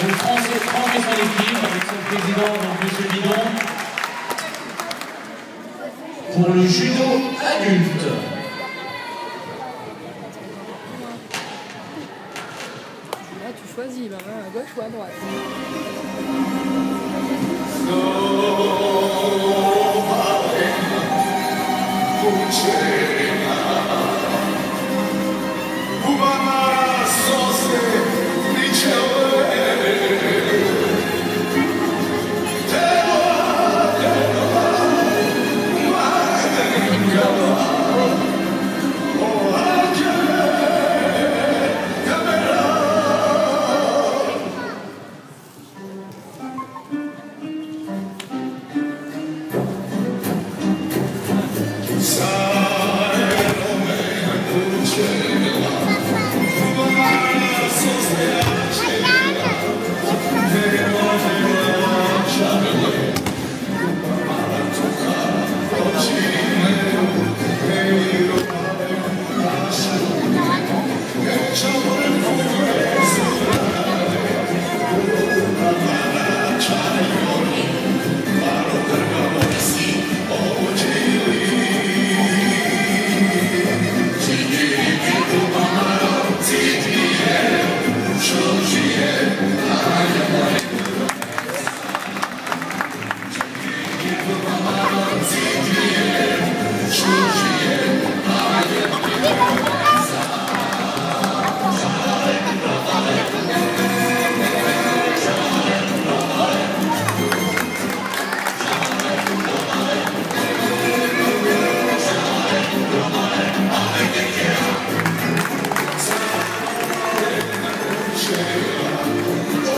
Donc France, France et son équipe, avec son président, donc M. Bidon, pour le judo adulte. Là, tu choisis, la main à gauche ou à droite. to you. Senhor.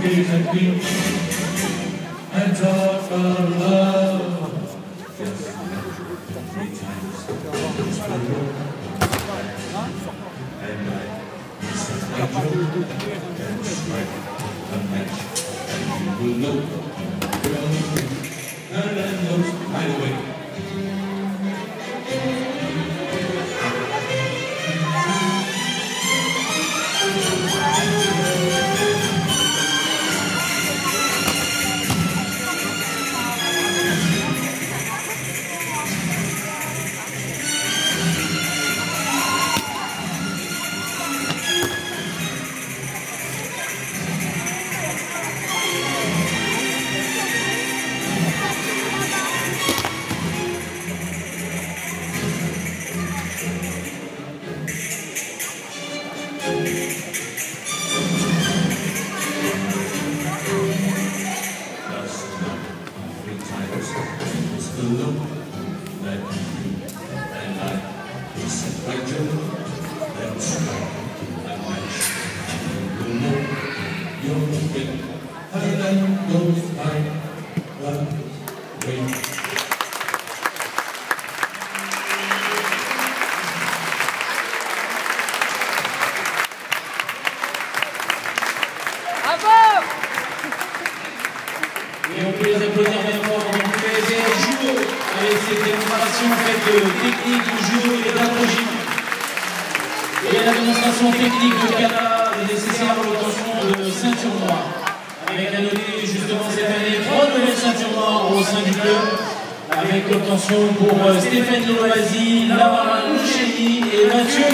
And talk about love. Just three times. And I set my joke and uh, strike a match. And you will know. And I know right away. Et on peut les applaudir des judo avec ces démonstrations faites de technique démonstration technique de kata nécessaire pour l'obtention de ceinture noire. Avec à noter justement cette année trois nouvelles ceintures noires au sein du club. Avec l'obtention pour euh, Stéphanie Loisy, Lara Lucheni et Mathieu